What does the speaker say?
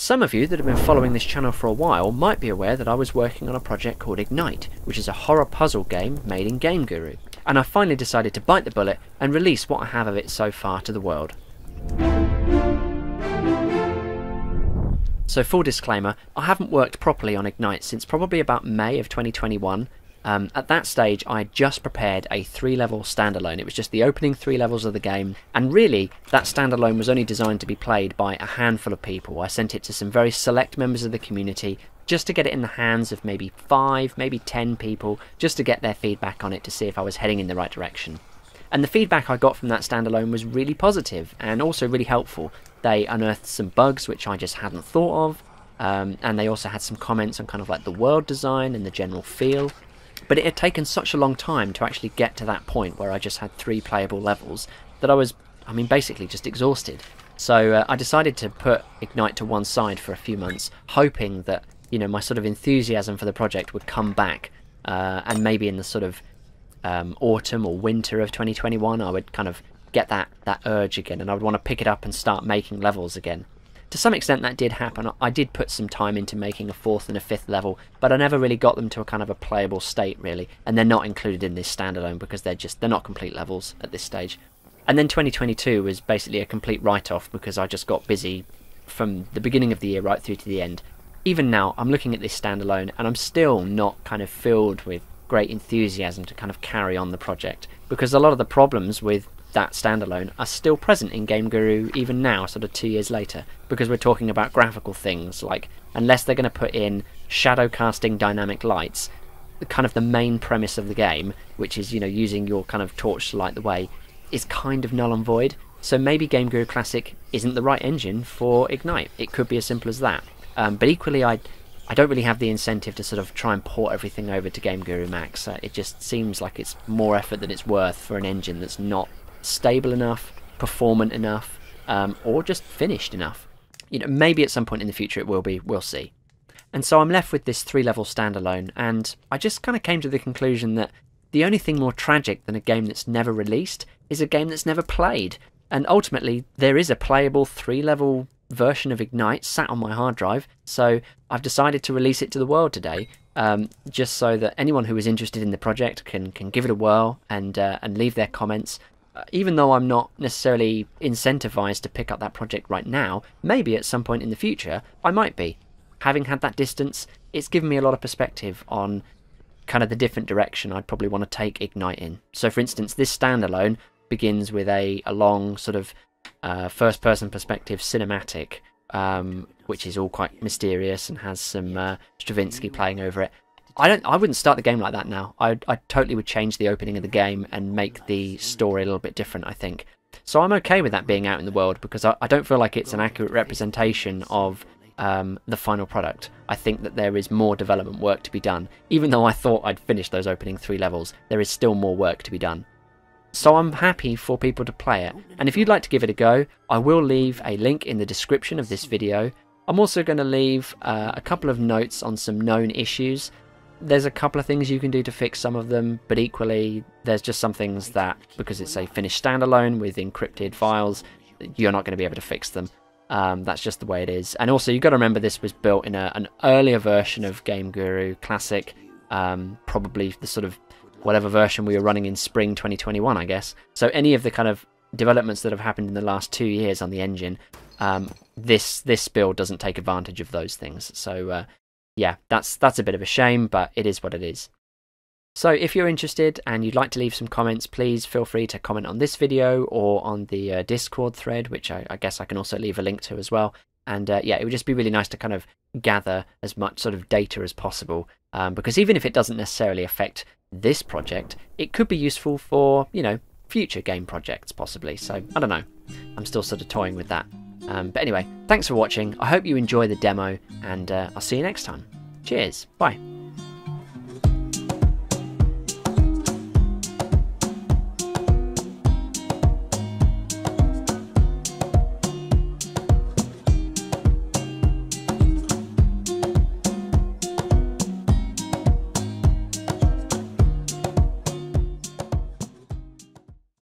Some of you that have been following this channel for a while might be aware that I was working on a project called Ignite, which is a horror puzzle game made in Game Guru, and I finally decided to bite the bullet and release what I have of it so far to the world. So full disclaimer, I haven't worked properly on Ignite since probably about May of 2021. Um, at that stage, I had just prepared a three level standalone. It was just the opening three levels of the game, and really, that standalone was only designed to be played by a handful of people. I sent it to some very select members of the community just to get it in the hands of maybe five, maybe ten people, just to get their feedback on it to see if I was heading in the right direction. And the feedback I got from that standalone was really positive and also really helpful. They unearthed some bugs which I just hadn't thought of, um, and they also had some comments on kind of like the world design and the general feel. But it had taken such a long time to actually get to that point where I just had three playable levels that I was, I mean, basically just exhausted. So uh, I decided to put Ignite to one side for a few months, hoping that you know my sort of enthusiasm for the project would come back, uh, and maybe in the sort of um, autumn or winter of 2021, I would kind of get that that urge again, and I would want to pick it up and start making levels again. To some extent, that did happen. I did put some time into making a fourth and a fifth level, but I never really got them to a kind of a playable state, really. And they're not included in this standalone because they're just they're not complete levels at this stage. And then 2022 was basically a complete write-off because I just got busy from the beginning of the year right through to the end. Even now, I'm looking at this standalone, and I'm still not kind of filled with great enthusiasm to kind of carry on the project because a lot of the problems with that standalone are still present in Game Guru even now, sort of two years later, because we're talking about graphical things like unless they're going to put in shadow casting dynamic lights, the kind of the main premise of the game, which is you know using your kind of torch to light the way, is kind of null and void. So maybe Game Guru Classic isn't the right engine for Ignite. It could be as simple as that. Um, but equally, I I don't really have the incentive to sort of try and port everything over to Game Guru Max. Uh, it just seems like it's more effort than it's worth for an engine that's not stable enough, performant enough, um, or just finished enough. You know, maybe at some point in the future it will be. We'll see. And so I'm left with this three-level standalone, and I just kind of came to the conclusion that the only thing more tragic than a game that's never released is a game that's never played. And ultimately, there is a playable three-level version of Ignite sat on my hard drive, so I've decided to release it to the world today, um, just so that anyone who is interested in the project can can give it a whirl and uh, and leave their comments. Even though I'm not necessarily incentivized to pick up that project right now, maybe at some point in the future I might be. Having had that distance, it's given me a lot of perspective on kind of the different direction I'd probably want to take Ignite in. So, for instance, this standalone begins with a, a long sort of uh, first person perspective cinematic, um, which is all quite mysterious and has some uh, Stravinsky playing over it. I don't. I wouldn't start the game like that now. I I totally would change the opening of the game and make the story a little bit different. I think. So I'm okay with that being out in the world because I, I don't feel like it's an accurate representation of um, the final product. I think that there is more development work to be done. Even though I thought I'd finished those opening three levels, there is still more work to be done. So I'm happy for people to play it. And if you'd like to give it a go, I will leave a link in the description of this video. I'm also going to leave uh, a couple of notes on some known issues. There's a couple of things you can do to fix some of them, but equally, there's just some things that, because it's a finished standalone with encrypted files, you're not going to be able to fix them. Um, that's just the way it is. And also, you've got to remember this was built in a, an earlier version of Game Guru Classic, um, probably the sort of whatever version we were running in spring 2021, I guess. So any of the kind of developments that have happened in the last two years on the engine, um, this this build doesn't take advantage of those things. So uh, yeah, that's that's a bit of a shame, but it is what it is. So if you're interested and you'd like to leave some comments, please feel free to comment on this video or on the uh, Discord thread, which I, I, guess I can also leave a link to as well. And uh, yeah, it would just be really nice to kind of gather as much sort of data as possible, um, because even if it doesn't necessarily affect this project, it could be useful for, you know, future game projects possibly. So, I don't know. I'm still sort of toying with that. Um, but anyway, thanks for watching. I hope you enjoy the demo, and uh, I'll see you next time. Cheers. Bye.